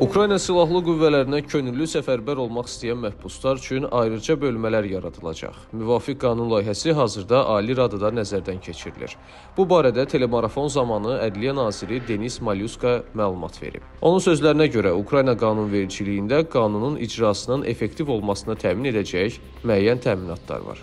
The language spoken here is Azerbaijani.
Ukrayna Silahlı Qüvvələrinə könüllü səfərbər olmaq istəyən məhbuslar üçün ayrıca bölmələr yaradılacaq. Müvafiq qanun layihəsi hazırda Ali Radada nəzərdən keçirilir. Bu barədə telemarafon zamanı Ədliyyə naziri Denis Malyuska məlumat verib. Onun sözlərinə görə Ukrayna qanunvericiliyində qanunun icrasının effektiv olmasını təmin edəcək müəyyən təminatlar var.